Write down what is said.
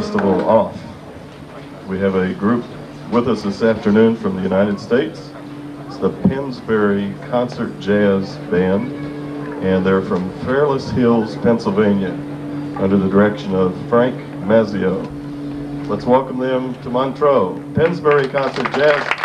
Festival off. We have a group with us this afternoon from the United States. It's the Pennsbury Concert Jazz Band, and they're from Fairless Hills, Pennsylvania, under the direction of Frank Mazzio. Let's welcome them to Montreux, Pennsbury Concert Jazz